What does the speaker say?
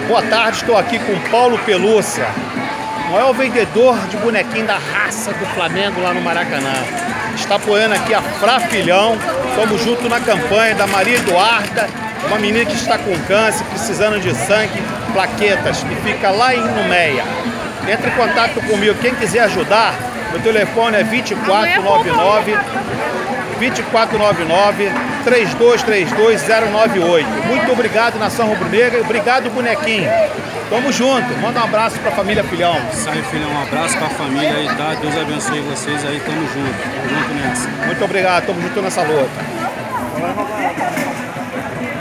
É, boa tarde, estou aqui com Paulo Pelúcia, maior vendedor de bonequinho da raça do Flamengo lá no Maracanã. Está apoiando aqui a Frafilhão, estamos junto na campanha da Maria Eduarda, uma menina que está com câncer, precisando de sangue, plaquetas, e fica lá em Numeia. Entre em contato comigo, quem quiser ajudar, meu telefone é 2499 2499 3232 098. Muito obrigado, Nação Rubro-Negra. Obrigado, bonequinho. Tamo junto. Manda um abraço pra família Filhão. Sai, filhão. Um abraço pra família aí, tá? Deus abençoe vocês aí. Tamo junto. Tamo junto nessa. Muito obrigado. Tamo junto nessa luta.